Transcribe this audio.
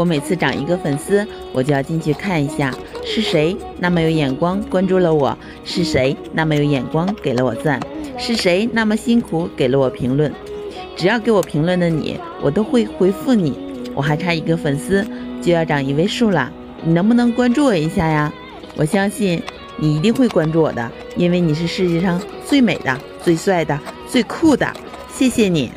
我每次涨一个粉丝我就要进去看一下是谁那么有眼光关注了我是谁那么有眼光给了我赞是谁那么辛苦给了我评论。只要给我评论的你我都会回复你我还差一个粉丝就要涨一位数了。你能不能关注我一下呀？我相信你一定会关注我的因为你是世界上最美的最帅的最酷的。谢谢你。